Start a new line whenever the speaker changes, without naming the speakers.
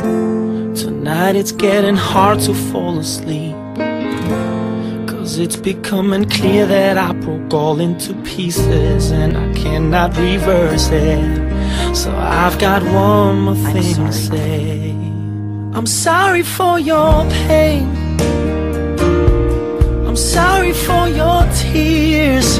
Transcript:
Tonight it's getting hard to fall asleep. Cause it's becoming clear that I broke all into pieces And I cannot reverse it. So I've got one more thing to say. I'm sorry for your pain. I'm sorry for your tears.